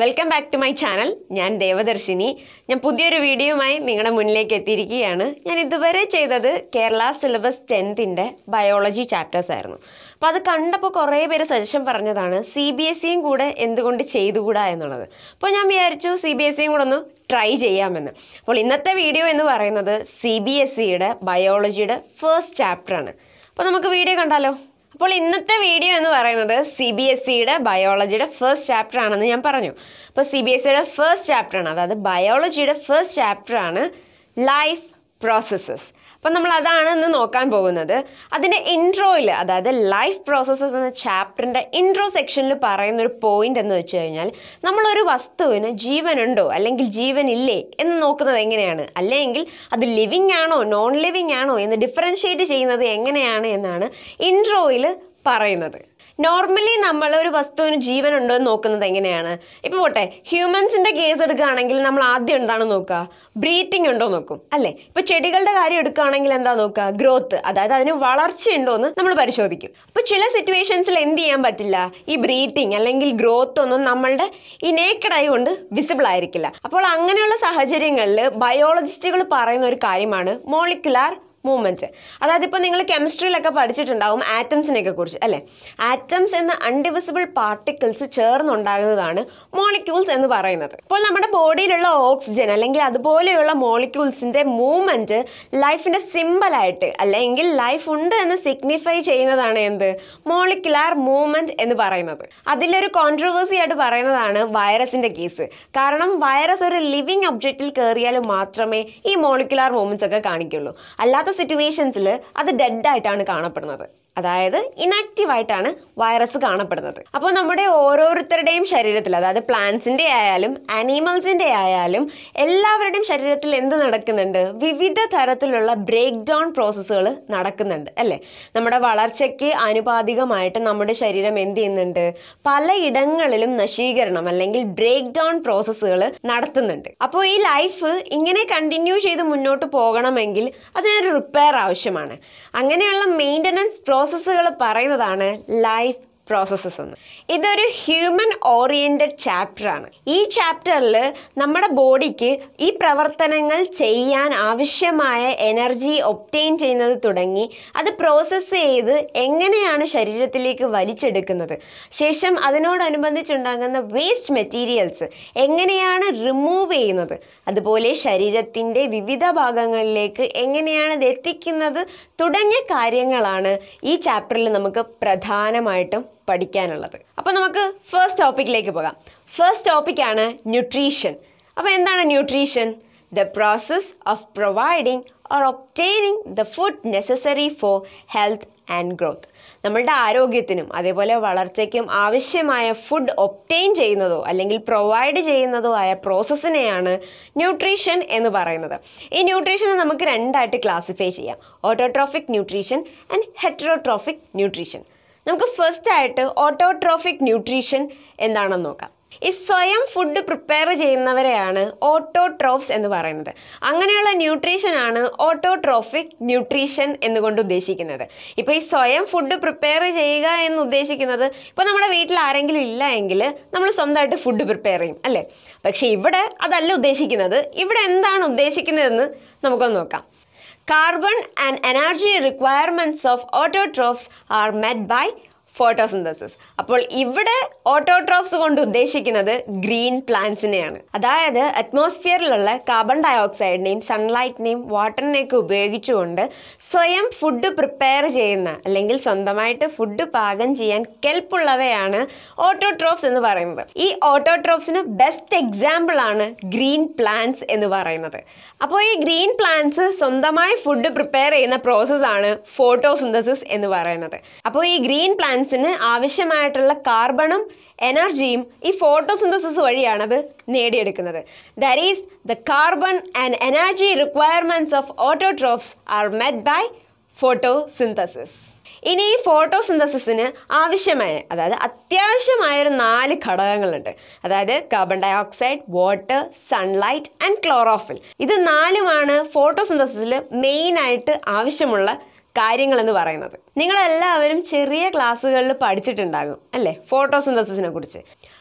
Welcome back to my channel ഞാൻ ദേവദർശിനി. ഞാൻ പുതിയൊരു വീഡിയോയുമായി നിങ്ങളുടെ മുന്നിലേക്ക് എത്തിയിരിക്കുകയാണ്. ഞാൻ ഇതുവരെ ചെയ്തത് കേരള സിലബസ് ടെൻത്തിന്റെ ബയോളജി ചാപ്റ്റേഴ്സ് ആയിരുന്നു. അപ്പോൾ അത് കണ്ടപ്പോൾ കുറേ പേര് സജഷൻ പറഞ്ഞതാണ് സി ബി എസ് സിയും കൂടെ എന്തുകൊണ്ട് ചെയ്തുകൂടാ എന്നുള്ളത്. അപ്പോൾ ഞാൻ വിചാരിച്ചു സി ബി എസ് സിയും കൂടെ ഒന്ന് ട്രൈ ചെയ്യാമെന്ന്. അപ്പോൾ ഇന്നത്തെ വീഡിയോ എന്ന് പറയുന്നത് സി ബി എസ് സിയുടെ ബയോളജിയുടെ ഫസ്റ്റ് ചാപ്റ്ററാണ് അപ്പോൾ നമുക്ക് വീഡിയോ കണ്ടാലോ? അപ്പോൾ ഇന്നത്തെ വീഡിയോ എന്ന് പറയുന്നത് സി ബി എസ് സിയുടെ ബയോളജിയുടെ ഫസ്റ്റ് ചാപ്റ്റർ ആണെന്ന് ഞാൻ പറഞ്ഞു. അപ്പോൾ സി ബി എസ് സിയുടെ ഫസ്റ്റ് ചാപ്റ്റർ ആണ്. അതായത് ബയോളജിയുടെ ഫസ്റ്റ് ചാപ്റ്റർ ആണ് ലൈഫ് പ്രോസസ്സസ് അപ്പം നമ്മൾ അതാണ് ഇന്ന് നോക്കാൻ പോകുന്നത്. അതിന്റെ ഇൻട്രോയിൽ അതായത് ലൈഫ് പ്രോസസ്സസ് എന്ന ചാപ്റ്ററിന്റെ ഇൻട്രോ സെക്ഷനിൽ പറയുന്ന ഒരു പോയിന്റ് എന്ന് വെച്ച് കഴിഞ്ഞാൽ നമ്മളൊരു വസ്തുവിന് ജീവനുണ്ടോ അല്ലെങ്കിൽ ജീവനില്ലേ എന്ന് നോക്കുന്നത് എങ്ങനെയാണ്? അല്ലെങ്കിൽ അത് ലിവിങ് ആണോ നോൺ ലിവിങ് ആണോ എന്ന് ഡിഫറൻഷ്യേറ്റ് ചെയ്യുന്നത് എങ്ങനെയാണ് എന്നാണ് ഇൻട്രോയിൽ പറയുന്നത്. നോർമലി നമ്മൾ ഒരു വസ്തുവിന് ജീവൻ ഉണ്ടോ എന്ന് നോക്കുന്നത് എങ്ങനെയാണ്? ഇപ്പോൾ പോട്ടെ ഹ്യൂമൻസിന്റെ കേസ് എടുക്കുകയാണെങ്കിൽ നമ്മൾ ആദ്യം എന്താണ് നോക്കുക? ബ്രീത്തിങ് ഉണ്ടോ നോക്കും അല്ലേ? ഇപ്പോൾ ചെടികളുടെ കാര്യം എടുക്കുകയാണെങ്കിൽ എന്താ നോക്കുക? ഗ്രോത്ത് അതായത് അതിന് വളർച്ചയുണ്ടോ എന്ന് നമ്മൾ പരിശോധിക്കും. അപ്പോൾ ചില സിറ്റുവേഷൻസിൽ എന്ത് ചെയ്യാൻ പറ്റില്ല? ഈ ബ്രീത്തിങ് അല്ലെങ്കിൽ ഗ്രോത്ത് ഒന്നും നമ്മളുടെ ഈ നേക്കഡായി കൊണ്ട് വിസിബിൾ ആയിരിക്കില്ല. അപ്പോൾ അങ്ങനെയുള്ള സാഹചര്യങ്ങളിൽ ബയോളജിസ്റ്റുകൾ പറയുന്ന ഒരു കാര്യമാണ് മോളിക്കുലാർ മൂവ്മെന്റ് അതായത് ഇപ്പോൾ നിങ്ങൾ കെമിസ്ട്രിയിലൊക്കെ പഠിച്ചിട്ടുണ്ടാവും ആറ്റംസിനെയൊക്കെ കുറിച്ച് അല്ലേ? ആറ്റംസ് എന്ന അൺഡിവിസിബിൾ പാർട്ടിക്കിൾസ് ചേർന്നുണ്ടാകുന്നതാണ് മോളിക്യൂൾസ് എന്ന് പറയുന്നത്. ഇപ്പോൾ നമ്മുടെ ബോഡിയിലുള്ള ഓക്സിജൻ അല്ലെങ്കിൽ അതുപോലെയുള്ള മോളിക്യൂൾസിന്റെ മൂവ്മെന്റ് ലൈഫിന്റെ സിമ്പിളായിട്ട് അല്ലെങ്കിൽ ലൈഫ് ഉണ്ട് എന്ന് സിഗ്നിഫൈ ചെയ്യുന്നതാണ് എന്ത്? മോളിക്കുലാർ മൂവ്മെന്റ് എന്ന് പറയുന്നത്. അതിലൊരു കോൺട്രവേഴ്സി ആയിട്ട് പറയുന്നതാണ് വൈറസിന്റെ കേസ് കാരണം വൈറസ് ഒരു ലിവിങ് ഒബ്ജക്റ്റിൽ കയറിയാൽ മാത്രമേ ഈ മോളിക്കുലാർ മൂവ്മെന്റ്സ് ഒക്കെ കാണിക്കുള്ളൂ. അല്ലാത്ത സിറ്റുവേഷൻസിൽ അത് ഡെഡായിട്ടാണ് കാണപ്പെടുന്നത്. അതായത് ഇനാക്റ്റീവ് ആയിട്ടാണ് വൈറസ് കാണപ്പെടുന്നത്. അപ്പോൾ നമ്മുടെ ഓരോരുത്തരുടെയും ശരീരത്തിൽ അതായത് പ്ലാന്റ്സിന്റെ ആയാലും ആനിമൽസിന്റെ ആയാലും എല്ലാവരുടെയും ശരീരത്തിൽ എന്ത് നടക്കുന്നുണ്ട്? വിവിധ തരത്തിലുള്ള ബ്രേക്ക് ഡൗൺ പ്രോസസ്സുകൾ നടക്കുന്നുണ്ട് അല്ലേ? നമ്മുടെ വളർച്ചയ്ക്ക് ആനുപാതികമായിട്ട് നമ്മുടെ ശരീരം എന്ത് ചെയ്യുന്നുണ്ട്? പലയിടങ്ങളിലും നശീകരണം അല്ലെങ്കിൽ ബ്രേക്ക് ഡൗൺ പ്രോസസ്സുകൾ നടത്തുന്നുണ്ട്. അപ്പോൾ ഈ ലൈഫ് ഇങ്ങനെ കണ്ടിന്യൂ ചെയ്ത് മുന്നോട്ട് പോകണമെങ്കിൽ അതിനൊരു റിപ്പയർ ആവശ്യമാണ്. അങ്ങനെയുള്ള മെയിന്റനൻസ് പ്രോസസ്സുകൾ പറയുന്നതാണ് ലൈഫ് പ്രോസസ്സസ് എന്ന് ഇതൊരു ഹ്യൂമൻ ഓറിയന്റഡ് ചാപ്റ്ററാണ് ഈ ചാപ്റ്ററിൽ നമ്മുടെ ബോഡിക്ക് ഈ പ്രവർത്തനങ്ങൾ ചെയ്യാൻ ആവശ്യമായ എനർജി ഒപ്റ്റെയിൻ ചെയ്യുന്നത് തുടങ്ങി അത് പ്രോസസ്സ് ചെയ്ത് എങ്ങനെയാണ് ശരീരത്തിലേക്ക് വലിച്ചെടുക്കുന്നത്. ശേഷം അതിനോടനുബന്ധിച്ചുണ്ടാകുന്ന വേസ്റ്റ് മെറ്റീരിയൽസ് എങ്ങനെയാണ് റിമൂവ് ചെയ്യുന്നത്. അതുപോലെ ശരീരത്തിന്റെ വിവിധ ഭാഗങ്ങളിലേക്ക് എങ്ങനെയാണ് ഇത് എത്തിക്കുന്നത് തുടങ്ങിയ കാര്യങ്ങളാണ് ഈ ചാപ്റ്ററിൽ നമുക്ക് പ്രധാനമായിട്ടും പഠിക്കാനുള്ളത്. അപ്പോൾ നമുക്ക് ഫസ്റ്റ് ടോപ്പിക്കിലേക്ക് പോകാം. ഫസ്റ്റ് ടോപ്പിക്കാണ് ന്യൂട്രീഷൻ അപ്പോൾ എന്താണ് nutrition the process of providing or obtaining the food necessary for health and growth നമ്മളുടെ ആരോഗ്യത്തിനും അതേപോലെ വളർച്ചയ്ക്കും ആവശ്യമായ ഫുഡ് ഒപ്റ്റെയിൻ ചെയ്യുന്നതോ അല്ലെങ്കിൽ പ്രൊവൈഡ് ചെയ്യുന്നതോ ആയ പ്രോസസ്സിനെയാണ് ന്യൂട്രീഷൻ എന്ന് പറയുന്നത്. ഈ ന്യൂട്രീഷനെ നമുക്ക് രണ്ടായിട്ട് ക്ലാസിഫൈ ചെയ്യാം. Autotrophic nutrition and heterotrophic nutrition നമുക്ക് ഫസ്റ്റ് ആയിട്ട് ഓട്ടോട്രോഫിക് ന്യൂട്രീഷൻ എന്താണെന്ന് നോക്കാം. ഈ സ്വയം ഫുഡ് പ്രിപ്പയർ ചെയ്യുന്നവരെയാണ് ഓട്ടോട്രോഫ്സ് എന്ന് പറയുന്നത്. അങ്ങനെയുള്ള ന്യൂട്രീഷനാണ് ഓട്ടോട്രോഫിക് ന്യൂട്രീഷൻ എന്നുകൊണ്ട് ഉദ്ദേശിക്കുന്നത്. ഇപ്പോൾ ഈ സ്വയം ഫുഡ് പ്രിപ്പയർ ചെയ്യുക എന്ന് ഉദ്ദേശിക്കുന്നത് ഇപ്പോൾ നമ്മുടെ വീട്ടിൽ ആരെങ്കിലും ഇല്ല എങ്കിൽ നമ്മൾ സ്വന്തമായിട്ട് ഫുഡ് പ്രിപ്പയർ ചെയ്യും അല്ലേ? പക്ഷേ ഇവിടെ അതല്ല ഉദ്ദേശിക്കുന്നത്. ഇവിടെ എന്താണ് ഉദ്ദേശിക്കുന്നതെന്ന് നമുക്കൊന്ന് നോക്കാം. Carbon and energy requirements of autotrophs are met by photosynthesis. അപ്പോൾ ഇവിടെ ഓട്ടോട്രോഫ്സ് കൊണ്ട് ഉദ്ദേശിക്കുന്നത് ഗ്രീൻ പ്ലാന്റ്സിനെയാണ്. അതായത് അറ്റ്മോസ്ഫിയറിലുള്ള കാർബൺ ഡയോക്സൈഡിനെയും സൺലൈറ്റിനെയും വാട്ടറിനെയൊക്കെ ഉപയോഗിച്ചുകൊണ്ട് സ്വയം ഫുഡ് പ്രിപ്പയർ ചെയ്യുന്ന അല്ലെങ്കിൽ സ്വന്തമായിട്ട് ഫുഡ് പാകം ചെയ്യാൻ കെൽപ്പുള്ളവയാണ് ഓട്ടോട്രോഫ്സ് എന്ന് പറയുന്നത്. ഈ ഓട്ടോട്രോഫ്സിന് ബെസ്റ്റ് എക്സാമ്പിൾ ആണ് ഗ്രീൻ പ്ലാന്റ്സ് എന്ന് പറയുന്നത്. അപ്പോൾ ഈ ഗ്രീൻ പ്ലാന്റ്സ് സ്വന്തമായി ഫുഡ് പ്രിപ്പയർ ചെയ്യുന്ന പ്രോസസ്സാണ് ഫോട്ടോസിന്തസിസ് എന്ന് പറയുന്നത്. അപ്പോൾ ഈ ഗ്രീൻ പ്ലാന്റ്സിന് ആവശ്യമായിട്ടുള്ള കാർബണും എനർജിയും ഈ ഫോട്ടോസിന്തസിസ് വഴിയാണ് അത് നേടിയെടുക്കുന്നത്. That is the carbon and energy requirements of autotrophs are met by photosynthesis ഇനി ഈ ഫോട്ടോസിന്തസിസിന് ആവശ്യമായ അതായത് അത്യാവശ്യമായ ഒരു നാല് ഘടകങ്ങളുണ്ട്. അതായത് carbon dioxide water sunlight and chlorophyll ഇത് നാലുമാണ് ഫോട്ടോസിന്തസിസിൽ മെയിനായിട്ട് ആവശ്യമുള്ള കാര്യങ്ങൾ എന്ന് പറയുന്നത്. നിങ്ങളെല്ലാവരും ചെറിയ ക്ലാസ്സുകളിൽ പഠിച്ചിട്ടുണ്ടാകും അല്ലേ? ഫോട്ടോസിന്തസിസിനെ കുറിച്ച്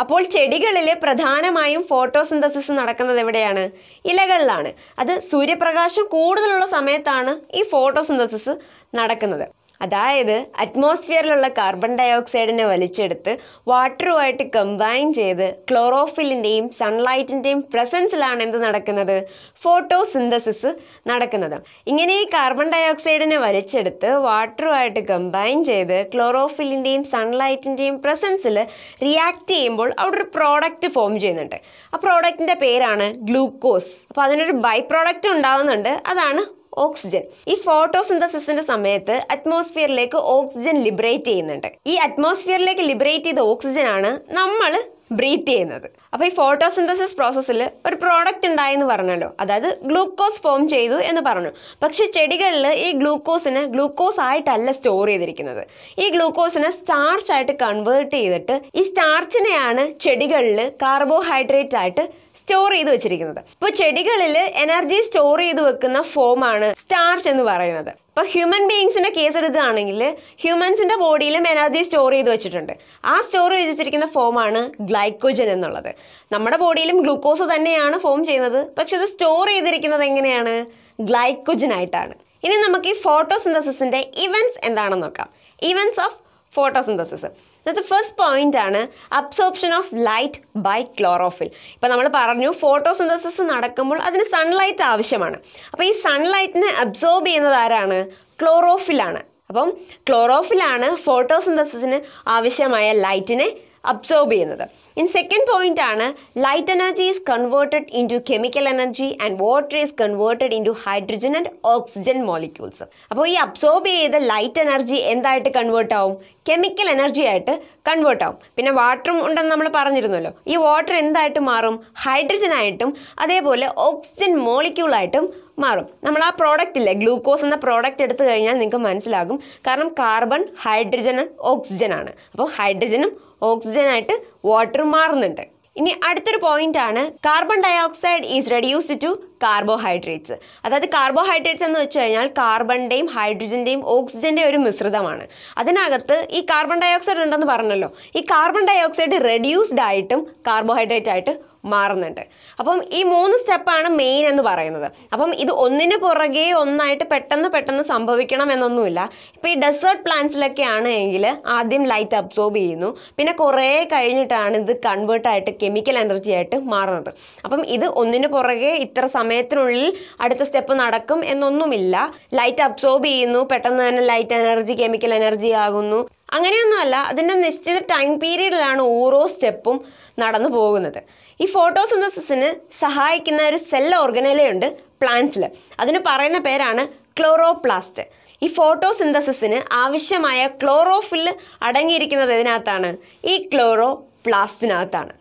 അപ്പോൾ ചെടികളിൽ പ്രധാനമായും ഫോട്ടോസിന്തസിസ് നടക്കുന്നത് എവിടെയാണ്? ഇലകളിലാണ്. അത് സൂര്യപ്രകാശം കൂടുതലുള്ള സമയത്താണ് ഈ ഫോട്ടോസിന്തസിസ് നടക്കുന്നത്. അതായത് അറ്റ്മോസ്ഫിയറിലുള്ള കാർബൺ ഡൈ ഓക്സൈഡിനെ വലിച്ചെടുത്ത് വാട്ടറുമായിട്ട് കമ്പൈൻ ചെയ്ത് ക്ലോറോഫിലിന്റെയും സൺലൈറ്റിന്റെയും പ്രസൻസിലാണ് എന്ത് നടക്കുന്നത്? ഫോട്ടോസിന്തസിസ് നടക്കുന്നത്. ഇങ്ങനെ ഈ കാർബൺ ഡൈ ഓക്സൈഡിനെ വലിച്ചെടുത്ത് വാട്ടറുമായിട്ട് കമ്പൈൻ ചെയ്ത് ക്ലോറോഫിലിന്റെയും സൺലൈറ്റിന്റെയും പ്രസൻസിൽ റിയാക്ട് ചെയ്യുമ്പോൾ അവിടെ ഒരു പ്രോഡക്റ്റ് ഫോം ചെയ്യുന്നുണ്ട്. ആ പ്രോഡക്റ്റിന്റെ പേരാണ് ഗ്ലൂക്കോസ് അപ്പോൾ അതിനൊരു ബൈ പ്രോഡക്റ്റ് ഉണ്ടാവുന്നുണ്ട്. അതാണ് ഓക്സിജൻ. ഈ ഫോട്ടോസിന്തസിസിന്റെ സമയത്ത് അറ്റ്മോസ്ഫിയറിലേക്ക് ഓക്സിജൻ ലിബറേറ്റ് ചെയ്യുന്നുണ്ട്. ഈ അറ്റ്മോസ്ഫിയറിലേക്ക് ലിബറേറ്റ് ചെയ്ത ഓക്സിജൻ ആണ് നമ്മൾ ബ്രീത്ത് ചെയ്യുന്നത്. അപ്പോൾ ഈ ഫോട്ടോസിന്തസിസ് പ്രോസസ്സിൽ ഒരു പ്രോഡക്റ്റ് ഉണ്ടായെന്ന് പറഞ്ഞല്ലോ. അതായത് ഗ്ലൂക്കോസ് ഫോം ചെയ്തു എന്ന് പറഞ്ഞു. പക്ഷെ ചെടികളിൽ ഈ ഗ്ലൂക്കോസിന് ഗ്ലൂക്കോസ് ആയിട്ടല്ല സ്റ്റോർ ചെയ്തിരിക്കുന്നത്. ഈ ഗ്ലൂക്കോസിനെ സ്റ്റാർച്ച് ആയിട്ട് കൺവേർട്ട് ചെയ്തിട്ട് ഈ സ്റ്റാർച്ചിനെയാണ് ചെടികളിൽ കാർബോഹൈഡ്രേറ്റ് ആയിട്ട് സ്റ്റോർ ചെയ്ത് വെച്ചിരിക്കുന്നത്. ഇപ്പോൾ ചെടികളിൽ എനർജി സ്റ്റോർ ചെയ്ത് വെക്കുന്ന ഫോമാണ് സ്റ്റാർച്ച് എന്ന് പറയുന്നത്. ഇപ്പോൾ ഹ്യൂമൻ ബീയിങ്സിന്റെ കേസ് എടുക്കുകയാണെങ്കിൽ ഹ്യൂമൻസിന്റെ ബോഡിയിലും എനർജി സ്റ്റോർ ചെയ്ത് വെച്ചിട്ടുണ്ട്. ആ സ്റ്റോർ ചെയ്ത് വെച്ചിരിക്കുന്ന ഫോമാണ് ഗ്ലൈക്കോജൻ എന്നുള്ളത്. നമ്മുടെ ബോഡിയിലും ഗ്ലൂക്കോസ് തന്നെയാണ് ഫോം ചെയ്യുന്നത്. പക്ഷെ അത് സ്റ്റോർ ചെയ്തിരിക്കുന്നത് എങ്ങനെയാണ്? ഗ്ലൈക്കോജൻ ആയിട്ടാണ്. ഇനി നമുക്ക് ഈ ഫോട്ടോസിന്തസിന്റെ ഇവന്റ്സ് എന്താണെന്ന് നോക്കാം. ഇവന്റ്സ് ഓഫ് ഫോട്ടോസിന്തസിസ് ഇന്നത്തെ ഫസ്റ്റ് പോയിന്റ് ആണ് absorption of light by chlorophyll ഇപ്പം നമ്മൾ പറഞ്ഞു ഫോട്ടോസിന്തസിസ് നടക്കുമ്പോൾ അതിന് സൺലൈറ്റ് ആവശ്യമാണ്. അപ്പോൾ ഈ സൺലൈറ്റിനെ അബ്സോർബ് ചെയ്യുന്നത് ആരാണ്? ക്ലോറോഫിലാണ് അപ്പം ക്ലോറോഫിലാണ് ഫോട്ടോസിന്തസിസിന് ആവശ്യമായ ലൈറ്റിനെ അബ്സോർബ് ചെയ്യുന്നത്. ഇൻ സെക്കൻഡ് പോയിന്റ് ആണ് light energy is converted into chemical energy and water is converted into hydrogen and oxygen molecules അപ്പോൾ ഈ അബ്സോർബ് ചെയ്ത ലൈറ്റ് എനർജി എന്തായിട്ട് കൺവേർട്ട് ആവും? കെമിക്കൽ എനർജി ആയിട്ട് കൺവേർട്ട് ആവും. പിന്നെ വാട്ടറും ഉണ്ടെന്ന് നമ്മൾ പറഞ്ഞിരുന്നല്ലോ. ഈ വാട്ടർ എന്തായിട്ട് മാറും? ഹൈഡ്രജൻ ആയിട്ടും അതേപോലെ ഓക്സിജൻ മോളിക്യൂളായിട്ടും മാറും. നമ്മൾ ആ പ്രോഡക്റ്റ് ഇല്ലേ ഗ്ലൂക്കോസ് എന്ന പ്രോഡക്റ്റ് എടുത്തു കഴിഞ്ഞാൽ നിങ്ങൾക്ക് മനസ്സിലാകും. കാരണം കാർബൺ ഹൈഡ്രജൻ ഓക്സിജൻ ആണ്. അപ്പോൾ ഹൈഡ്രജനും ഓക്സിജനായിട്ട് വാട്ടർ മാറുന്നുണ്ട്. ഇനി അടുത്തൊരു പോയിന്റ് ആണ് carbon dioxide is reduced to carbohydrates അതായത് കാർബോഹൈഡ്രേറ്റ്സ് എന്ന് വെച്ച് കഴിഞ്ഞാൽ കാർബണിന്റെയും ഹൈഡ്രജന്റെയും ഓക്സിജന്റെയും ഒരു മിശ്രിതമാണ്. അതിനകത്ത് ഈ കാർബൺ ഡയോക്സൈഡ് ഉണ്ടെന്ന് പറഞ്ഞല്ലോ. ഈ കാർബൺ ഡയോക്സൈഡ് റെഡ്യൂസ്ഡ് ആയിട്ടും കാർബോഹൈഡ്രേറ്റ് ആയിട്ട് മാറുന്നുണ്ട്. അപ്പം ഈ മൂന്ന് സ്റ്റെപ്പാണ് മെയിൻ എന്ന് പറയുന്നത്. അപ്പം ഇത് ഒന്നിന് പുറകെ ഒന്നായിട്ട് പെട്ടെന്ന് പെട്ടെന്ന് സംഭവിക്കണം എന്നൊന്നുമില്ല. ഇപ്പോൾ ഈ ഡെസേർട്ട് പ്ലാന്റ്സിലൊക്കെ ആണ് എങ്കിൽ ആദ്യം ലൈറ്റ് അബ്സോർബ് ചെയ്യുന്നു. പിന്നെ കുറേ കഴിഞ്ഞിട്ടാണ് ഇത് കൺവേർട്ടായിട്ട് കെമിക്കൽ എനർജി ആയിട്ട് മാറുന്നത്. അപ്പം ഇത് ഒന്നിന് പുറകെ ഇത്ര സമയത്തിനുള്ളിൽ അടുത്ത സ്റ്റെപ്പ് നടക്കും എന്നൊന്നുമില്ല. ലൈറ്റ് അബ്സോർബ് ചെയ്യുന്നു പെട്ടെന്ന് തന്നെ ലൈറ്റ് എനർജി കെമിക്കൽ എനർജി ആകുന്നു. അങ്ങനെയൊന്നുമല്ല അതിന്റെ നിശ്ചിത ടൈം പീരീഡിലാണ് ഓരോ സ്റ്റെപ്പും നടന്നു പോകുന്നത്. ഈ ഫോട്ടോസിന്തസിന് സഹായിക്കുന്ന ഒരു സെൽ ഓർഗനലയുണ്ട് പ്ലാന്റ്സിൽ അതിന് പറയുന്ന പേരാണ് ക്ലോറോപ്ലാസ്റ്റ് ഈ ഫോട്ടോസിന്തസിന് ആവശ്യമായ ക്ലോറോഫിൽ അടങ്ങിയിരിക്കുന്നത് ഇതിനകത്താണ് ഈ ക്ലോറോപ്ലാസ്റ്റിനകത്താണ്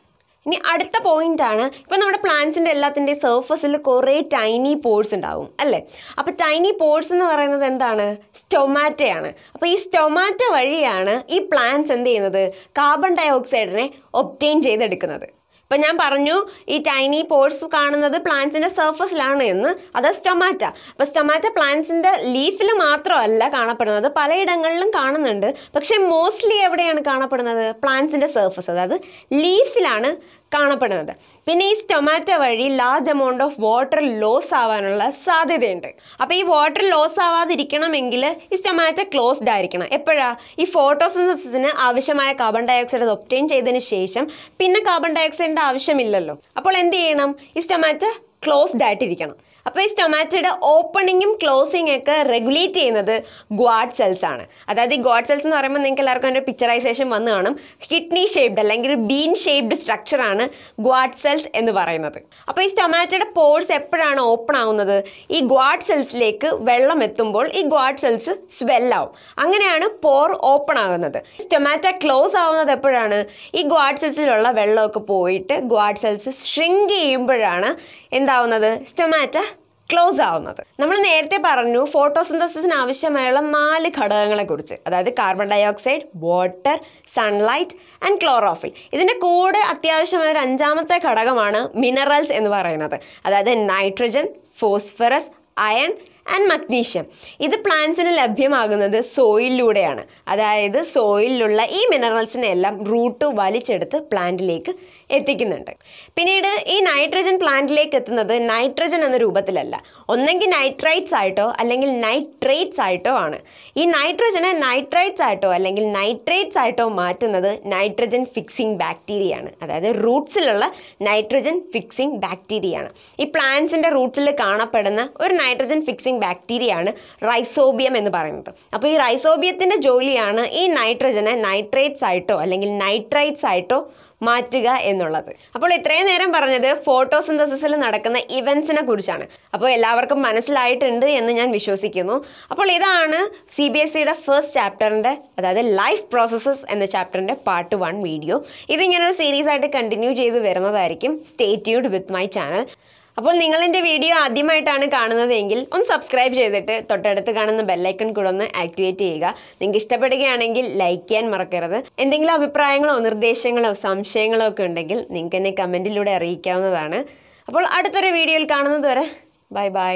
ഇനി അടുത്ത പോയിന്റ് ആണ്. ഇപ്പം നമ്മുടെ പ്ലാന്റ്സിന്റെ എല്ലാത്തിന്റെയും സർഫസിൽ കുറേ ടൈനി പോർട്സ് ഉണ്ടാവും അല്ലേ? അപ്പോൾ ടൈനി പോർട്സ് എന്ന് പറയുന്നത് എന്താണ്? സ്റ്റൊമാറ്റയാണ് അപ്പോൾ ഈ സ്റ്റൊമാറ്റ വഴിയാണ് ഈ പ്ലാന്റ്സ് എന്ത് ചെയ്യുന്നത്? കാർബൺ ഡയോക്സൈഡിനെ ഒപ്റ്റെയിൻ ചെയ്തെടുക്കുന്നത്. ഇപ്പം ഞാൻ പറഞ്ഞു ഈ ടൈനി പോർട്സ് കാണുന്നത് പ്ലാന്റ്സിന്റെ സർഫസിലാണ് എന്ന്. അത് സ്റ്റൊമാറ്റ അപ്പോൾ സ്റ്റൊമാറ്റ പ്ലാന്റ്സിന്റെ ലീഫിൽ മാത്രമല്ല കാണപ്പെടുന്നത്. പലയിടങ്ങളിലും കാണുന്നുണ്ട്. പക്ഷേ മോസ്റ്റ്ലി എവിടെയാണ് കാണപ്പെടുന്നത്? പ്ലാന്റ്സിന്റെ സർഫസ് അതായത് ലീഫിലാണ് കാണപ്പെടുന്നത്. പിന്നെ ഈ സ്റ്റൊമാറ്റോ വഴി large amount of water loss ആവാനുള്ള സാധ്യതയുണ്ട്. അപ്പോൾ ഈ വാട്ടർ ലോസ് ആവാതിരിക്കണമെങ്കിൽ ഈ സ്റ്റൊമാറ്റോ ക്ലോസ്ഡ് ആയിരിക്കണം. എപ്പോഴാ? ഈ ഫോട്ടോസിന്തസിന് ആവശ്യമായ കാർബൺ ഡൈ ഓക്സൈഡ് ഒപ്റ്റെയിൻ ചെയ്തതിന് ശേഷം പിന്നെ കാർബൺ ഡൈ ഓക്സൈഡിന്റെ ആവശ്യമില്ലല്ലോ. അപ്പോൾ എന്ത് ചെയ്യണം? ഈ സ്റ്റൊമാറ്റോ ക്ലോസ്ഡ് ആയിട്ടിരിക്കണം. അപ്പോൾ ഈ സ്റ്റൊമാറ്റോയുടെ ഓപ്പണിങ്ങും ക്ലോസിങ്ങും ഒക്കെ റെഗുലേറ്റ് ചെയ്യുന്നത് ഗ്വാഡ് സെൽസ് ആണ്. അതായത് ഈ ഗോഡ് സെൽസ് എന്ന് പറയുമ്പോൾ നിങ്ങൾക്ക് എല്ലാവർക്കും അതിന്റെ പിക്ചറൈസേഷൻ വന്ന് കാണും. കിഡ്നി ഷേപ്ഡ് അല്ലെങ്കിൽ ബീൻ ഷേപ്ഡ് സ്ട്രക്ചറാണ് ഗ്വാഡ് സെൽസ് എന്ന് പറയുന്നത്. അപ്പോൾ ഈ സ്റ്റൊമാറ്റോയുടെ പോഴ്സ് എപ്പോഴാണ് ഓപ്പൺ ആവുന്നത്? ഈ ഗ്വാഡ് സെൽസിലേക്ക് വെള്ളം എത്തുമ്പോൾ ഈ ഗ്വാഡ് സെൽസ് സ്വെല്ലാവും അങ്ങനെയാണ് പോർ ഓപ്പൺ ആകുന്നത്. സ്റ്റൊമാറ്റോ ക്ലോസ് ആവുന്നത് എപ്പോഴാണ്? ഈ ഗ്വാഡ് സെൽസിലുള്ള വെള്ളമൊക്കെ പോയിട്ട് ഗ്വാഡ് സെൽസ് ഷ്രിങ്ക് ചെയ്യുമ്പോഴാണ് എന്താവുന്നത്? സ്റ്റൊമാറ്റ ക്ലോസ് ആവുന്നത്. നമ്മൾ നേരത്തെ പറഞ്ഞു ഫോട്ടോസിന്തസിന് ആവശ്യമായുള്ള നാല് ഘടകങ്ങളെ കുറിച്ച് അതായത് carbon dioxide water sunlight and chlorophyll ഇതിന്റെ കൂടെ അത്യാവശ്യമായ ഒരു അഞ്ചാമത്തെ ഘടകമാണ് മിനറൽസ് എന്ന് പറയുന്നത്. അതായത് nitrogen phosphorus iron and magnesium ഇത് പ്ലാന്റ്സിന് ലഭ്യമാകുന്നത് സോയിലിലൂടെയാണ് അതായത് സോയിലുള്ള ഈ മിനറൽസിനെ എല്ലാം റൂട്ട് വലിച്ചെടുത്ത് പ്ലാന്റിലേക്ക് എത്തിക്കുന്നുണ്ട്. പിന്നീട് ഈ നൈട്രജൻ പ്ലാന്റിലേക്ക് എത്തുന്നത് നൈട്രജൻ എന്ന രൂപത്തിലല്ല. ഒന്നെങ്കിൽ നൈട്രൈറ്റ്സ് ആയിട്ടോ അല്ലെങ്കിൽ നൈട്രേറ്റ്സ് ആയിട്ടോ ആണ്. ഈ നൈട്രജനെ നൈട്രൈറ്റ്സ് ആയിട്ടോ അല്ലെങ്കിൽ നൈട്രേറ്റ്സ് ആയിട്ടോ മാറ്റുന്നത് നൈട്രജൻ ഫിക്സിംഗ് ബാക്ടീരിയ ആണ്. അതായത് റൂട്ട്സിലുള്ള നൈട്രജൻ ഫിക്സിംഗ് ബാക്ടീരിയ ആണ്. ഈ പ്ലാന്റ്സിന്റെ റൂട്ട്സിൽ കാണപ്പെടുന്ന ഒരു നൈട്രജൻ ഫിക്സിംഗ് ബാക്ടീരിയ ആണ് റൈസോബിയം എന്ന് പറയുന്നത്. അപ്പോൾ ഈ റൈസോബിയത്തിന്റെ ജോലിയാണ് ഈ നൈട്രജനെ നൈട്രേറ്റ്സ് ആയിട്ടോ അല്ലെങ്കിൽ നൈട്രൈറ്റ്സ് ആയിട്ടോ മാറ്റുക എന്നുള്ളത്. അപ്പോൾ ഇത്രയും നേരം പറഞ്ഞത് ഫോട്ടോസിന്തസിസിൽ നടക്കുന്ന ഇവൻസിനെ കുറിച്ചാണ്. അപ്പോൾ എല്ലാവർക്കും മനസ്സിലായിട്ടുണ്ട് എന്ന് ഞാൻ വിശ്വസിക്കുന്നു. അപ്പോൾ ഇതാണ് സി ബി എസ് സിയുടെ ഫസ്റ്റ് ചാപ്റ്ററിന്റെ അതായത് ലൈഫ് പ്രോസസ്സസ് എന്ന ചാപ്റ്ററിന്റെ പാർട്ട് വൺ വീഡിയോ ഇതിങ്ങനെ ഒരു സീരീസ് ആയിട്ട് കണ്ടിന്യൂ ചെയ്ത് വരുന്നതായിരിക്കും. സ്റ്റേ ട്യൂഡ് വിത്ത് മൈ ചാനൽ അപ്പോൾ നിങ്ങൾ എന്റെ വീഡിയോ ആദ്യമായിട്ടാണ് കാണുന്നതെങ്കിൽ ഒന്ന് സബ്സ്ക്രൈബ് ചെയ്തിട്ട് തൊട്ടടുത്ത് കാണുന്ന ബെല്ലൈക്കൺ കൂടെ ഒന്ന് ആക്ടിവേറ്റ് ചെയ്യുക. നിങ്ങൾക്ക് ഇഷ്ടപ്പെടുകയാണെങ്കിൽ ലൈക്ക് ചെയ്യാൻ മറക്കരുത്. എന്തെങ്കിലും അഭിപ്രായങ്ങളോ നിർദ്ദേശങ്ങളോ സംശയങ്ങളോ ഒക്കെ ഉണ്ടെങ്കിൽ നിങ്ങൾക്ക് എന്നെ കമന്റിലൂടെ അറിയിക്കാവുന്നതാണ്. അപ്പോൾ അടുത്തൊരു വീഡിയോയിൽ കാണുന്നത് വരെ ബൈ ബൈ